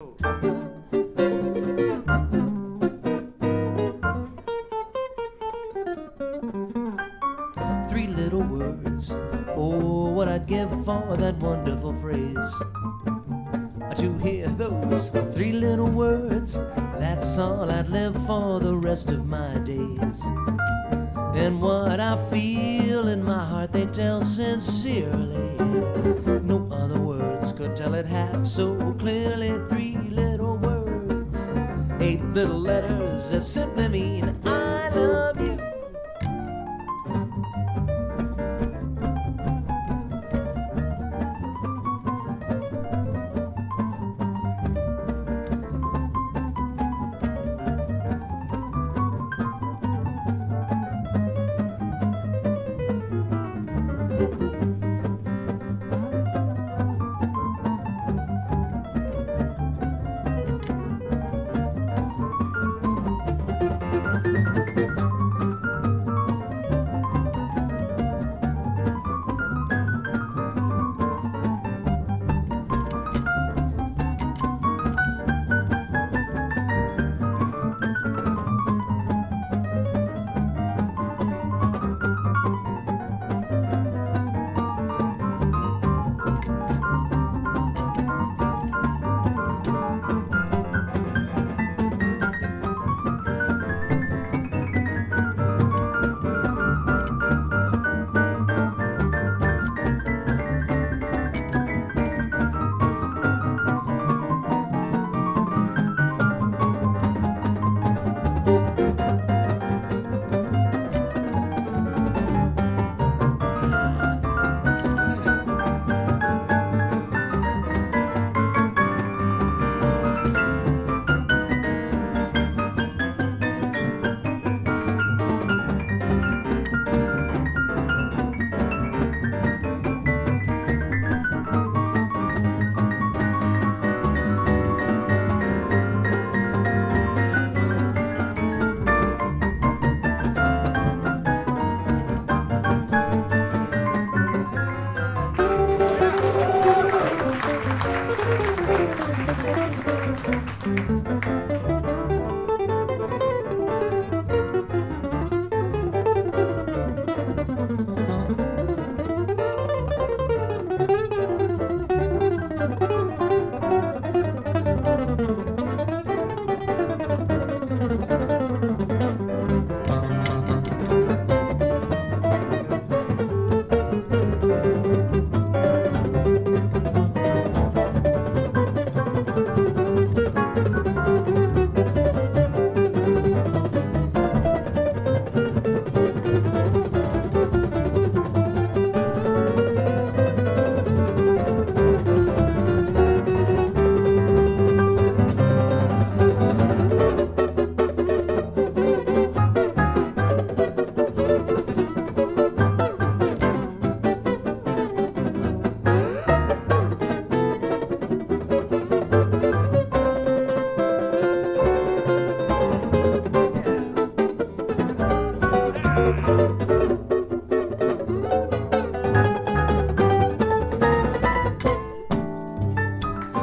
Three little words. Oh, what I'd give for that wonderful phrase. To hear those three little words, that's all I'd live for the rest of my days. And what I feel in my heart, they tell sincerely. No other words could tell it half so clearly. Little letters that simply mean I love you.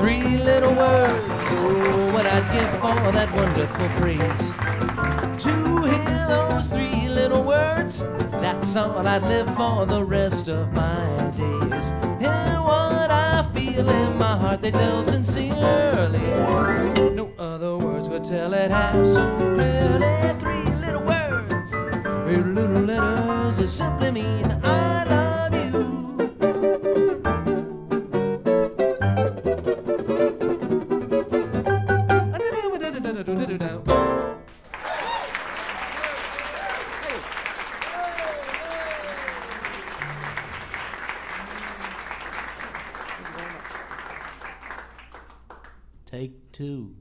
Three little words, oh, what I'd give for that wonderful phrase. To hear those three little words, that's all I'd live for the rest of my days. And what I feel in my heart, they tell sincerely. No other words could tell it half so clearly. Three little words, eight little letters that simply mean Take two.